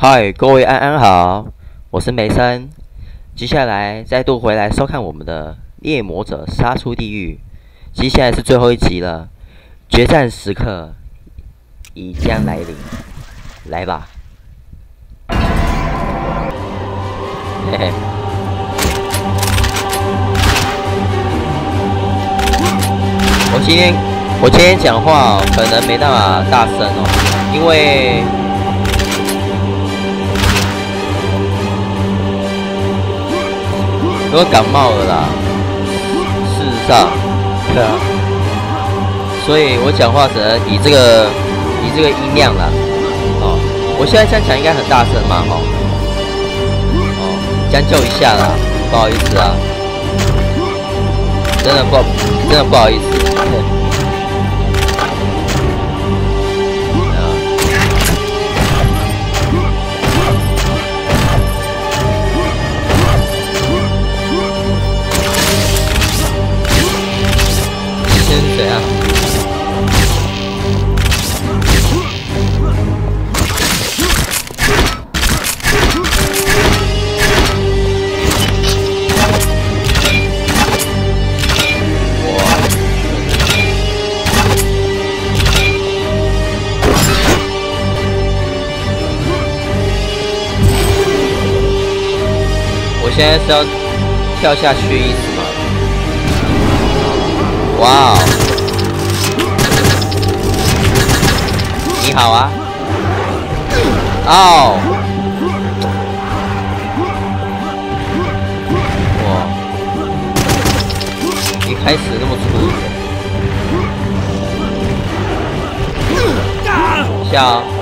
嗨，各位安安好，我是梅森。接下来再度回来收看我们的《猎魔者杀出地狱》，接下来是最后一集了，决战时刻已将来临，来吧！嘿嘿。我今天我今天讲话可能没那么大声哦，因为。都感冒了啦，事实上，对啊，所以我讲话只能以这个以这个音量啦，哦，我现在这样讲应该很大声嘛，哦，哦，将就一下啦，不好意思啊，真的不真的不好意思。我现在是要跳下去意思吗？哇哦！你好啊！哦！哇！一开始那么粗！像。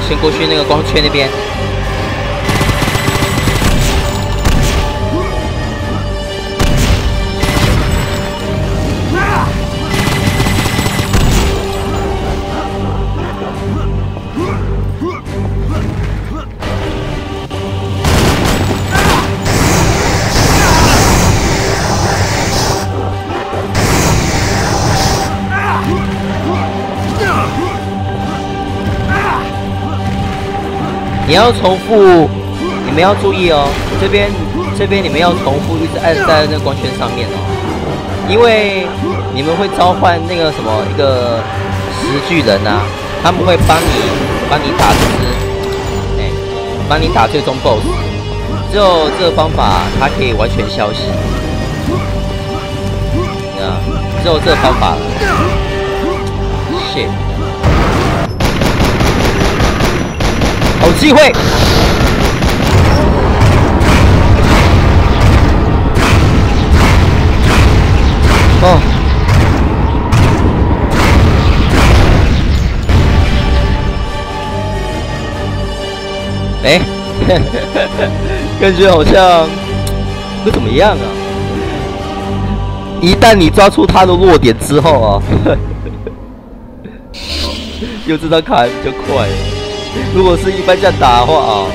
先过去那个光圈那边。你要重复，你们要注意哦。这边这边你们要重复，一直按在那个光圈上面哦。因为你们会召唤那个什么一个石巨人呐，他们会帮你帮你打这只哎，帮你打最终 BOSS。只有这个方法，它可以完全消息。啊，只有这个方法了。shit。机会！哦，哎，感觉好像不怎么样啊！一旦你抓出他的弱点之后啊，用这张卡比较快了。如果是一般这样打的话啊，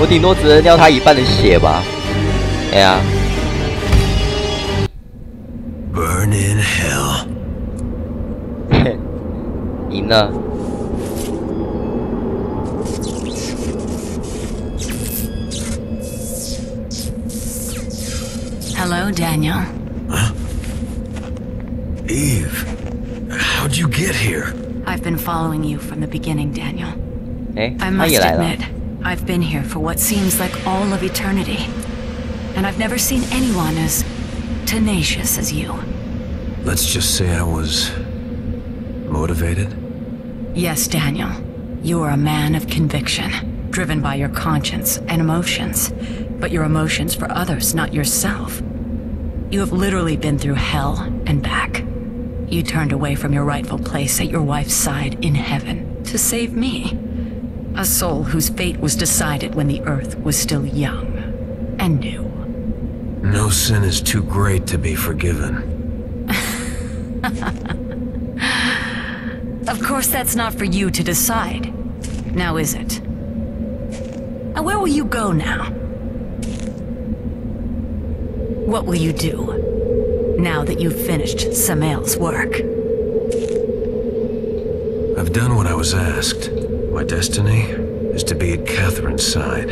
我顶多只能尿他一半的血吧。哎呀，Burn in hell，嘿，赢了。Hello, Daniel. Huh? Eve, how'd you get here? I've been following you from the beginning, Daniel. I must admit, I've been here for what seems like all of eternity. And I've never seen anyone as tenacious as you. Let's just say I was... motivated? Yes, Daniel. You are a man of conviction, driven by your conscience and emotions. But your emotions for others, not yourself. You have literally been through hell and back. You turned away from your rightful place at your wife's side in heaven to save me. A soul whose fate was decided when the Earth was still young and new. No sin is too great to be forgiven. Of course, that's not for you to decide. Now is it? And where will you go now? What will you do? Now that you've finished Samael's work. I've done what I was asked. My destiny is to be at Catherine's side.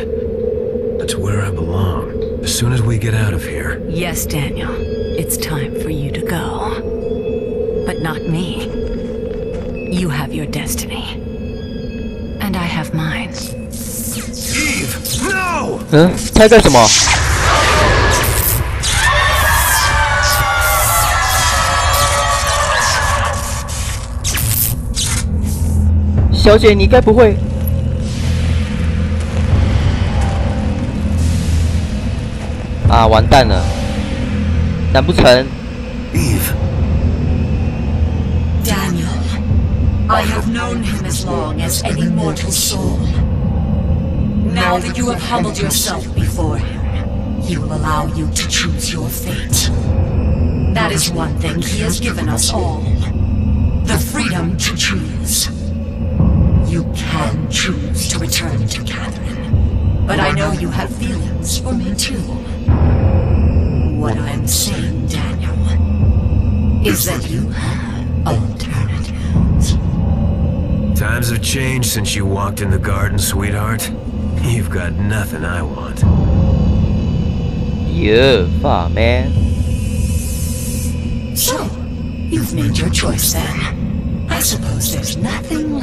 That's where I belong. As soon as we get out of here. Yes, Daniel. It's time for you to go. But not me. You have your destiny. And I have mine. Eve! No! 嗯，他在干什么？ 小姐，你该不会……啊，完蛋了！难不成 Eve! Daniel, I have known him as long as any mortal soul. Now that you have humbled yourself before him, he will allow you to choose your fate. That is one thing he has given us all. The freedom to choose. You can choose to return to Catherine. But I know you have feelings for me too. What I'm saying, Daniel, is that you have alternatives. Times have changed since you walked in the garden, sweetheart. You've got nothing I want. Yeah, fuck man. So, you've made your choice then. I suppose there's nothing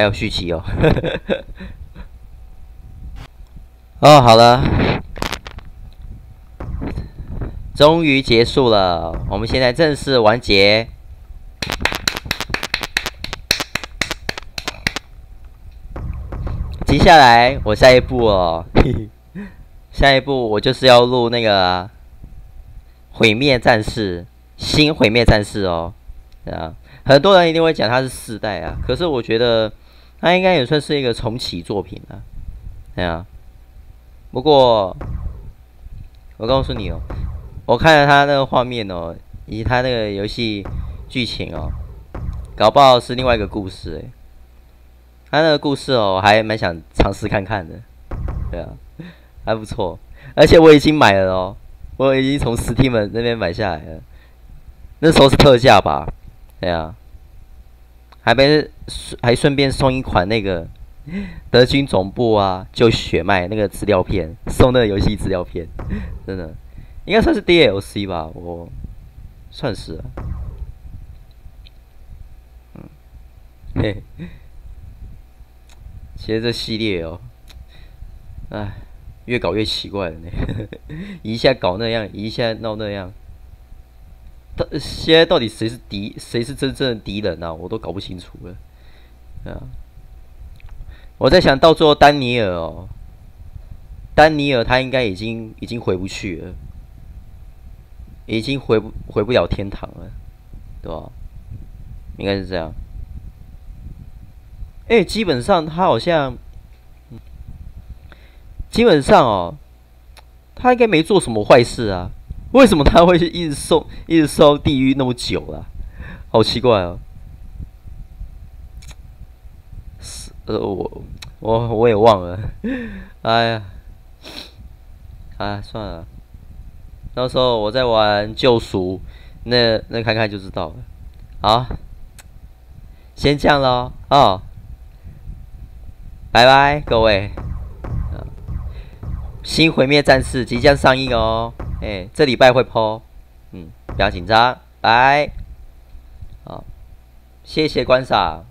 还有续集哦。哦，好了，终于结束了，我们现在正式完结。接下来我下一步哦，下一步我就是要录那个毁灭战士，新毁灭战士哦，啊。很多人一定会讲它是四代啊，可是我觉得它应该也算是一个重启作品了，对啊。不过我告诉你哦，我看了它那个画面哦，以及它那个游戏剧情哦，搞不好是另外一个故事诶。它那个故事哦，我还蛮想尝试看看的，对啊，还不错。而且我已经买了哦，我已经从 Steam 那边买下来了，那时候是特价吧。对啊，还没还顺便送一款那个 德军总部啊，就血脉那个资料片，送那个游戏资料片，真的。应该算是 DLC 吧，我算是，嗯，嘿，其实这系列哦，哎，越搞越奇怪了呢，一下搞那样，一下闹那样。到现在到底谁是敌，谁是真正的敌人啊？我都搞不清楚了。啊，我在想到最后丹尼尔哦，丹尼尔他应该已经已经回不去了，已经回不回不了天堂了，对吧？应该是这样。哎，基本上他好像，基本上哦，他应该没做什么坏事啊。为什么他会一直受一直受地狱那么久了？好奇怪哦！是呃，我我我也忘了。哎呀，哎，算了，到时候我再玩救赎，那那看看就知道了。好，先这样喽，哦，拜拜，各位。新毁灭战士即将上映哦。哎，这礼拜会播，嗯，不要紧张，拜，好，谢谢观赏。